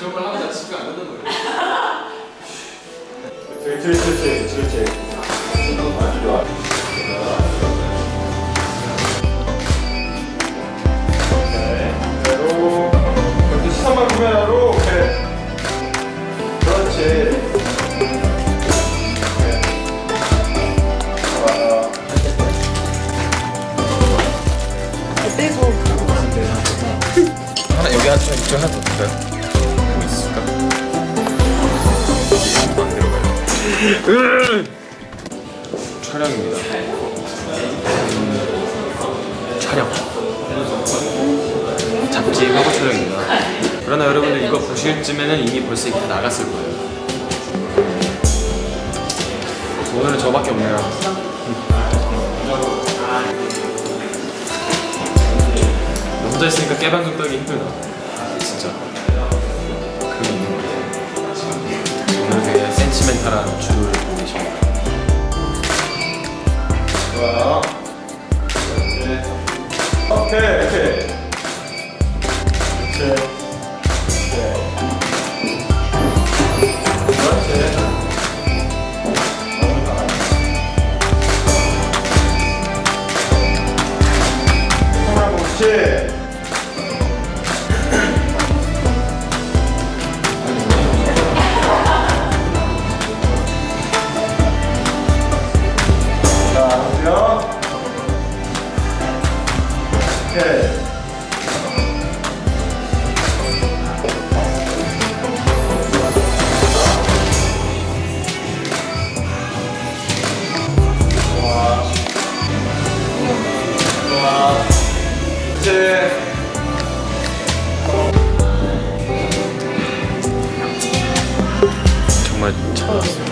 저걸 하면 나 집에 안 간단 말이야. 그렇지 그렇지 그렇지 그렇지 아주 좋아. 오케이 그대로 이렇게 시선만 구매하로 오케이 그렇지. 오케이 좋아. 빼고 하나 여기 하나 이쪽 하나 더? 촬영입니다. 음, 촬영. 잡지 화보 촬영입니다. 그러나 여러분들 이거 보실 쯤에는 이미 벌써 이렇게 나갔을 거예요. 오늘은 저밖에 없네요. 혼자 있으니까 깨방정 떨기 힘들다. 치멘탈한 주를 보고 계십니다. 좋아 그렇지 오케이 오케이. 그렇지. 그렇지. 그렇지. 자, 정말 참. 그렇지.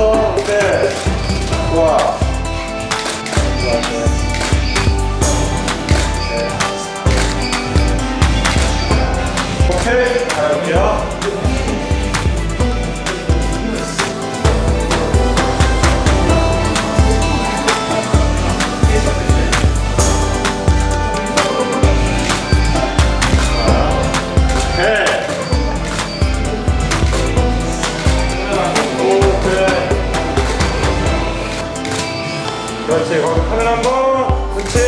좋아. 좋아. 좋아. 오케이. 가볼게요. 그렇지. 거기 카메라 한 번. 그렇지.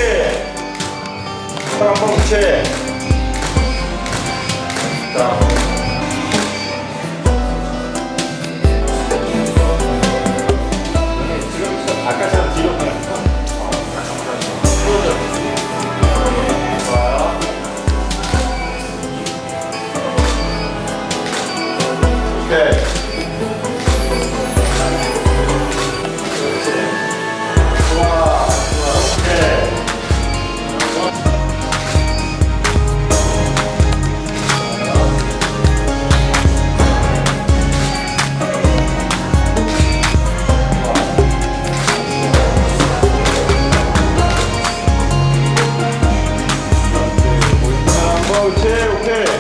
카메라 한 번. 그렇지. 오케이.